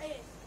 Hey.